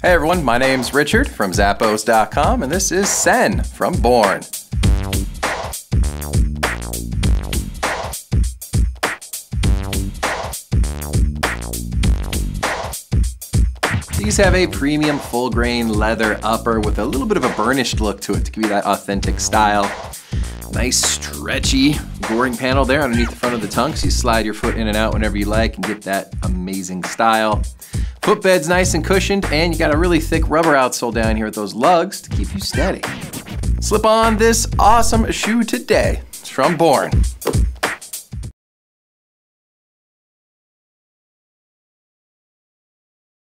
Hey everyone, my name's Richard from Zappos.com, and this is Senn from Born. These have a premium full grain leather upper with a little bit of a burnished look to it to give you that authentic style. Nice stretchy goring panel there underneath the front of the tongue so you slide your foot in and out whenever you like and get that amazing style. Footbed's nice and cushioned and you got a really thick rubber outsole down here with those lugs to keep you steady. Slip on this awesome shoe today. It's from Born.